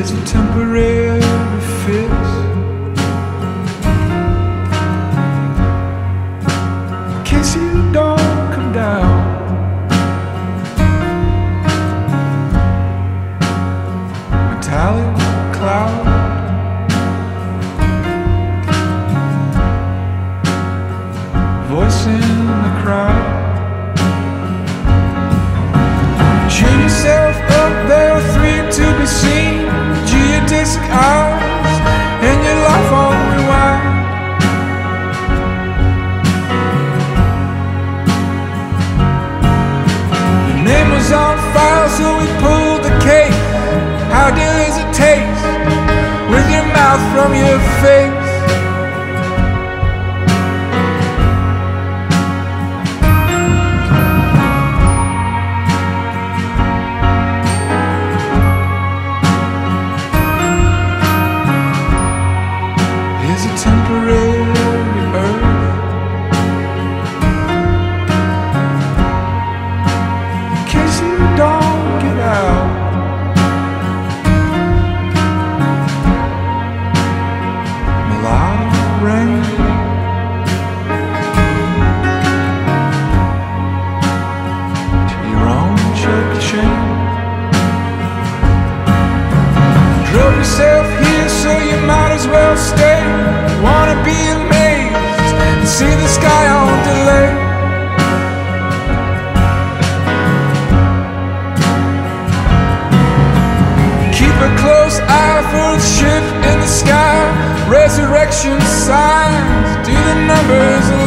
is a temporary fix. In case you don't come down, metallic cloud. Voice in the crowd. Yourself here, so you might as well stay. Wanna be amazed and see the sky on delay. Keep a close eye for the ship in the sky. Resurrection signs, do the numbers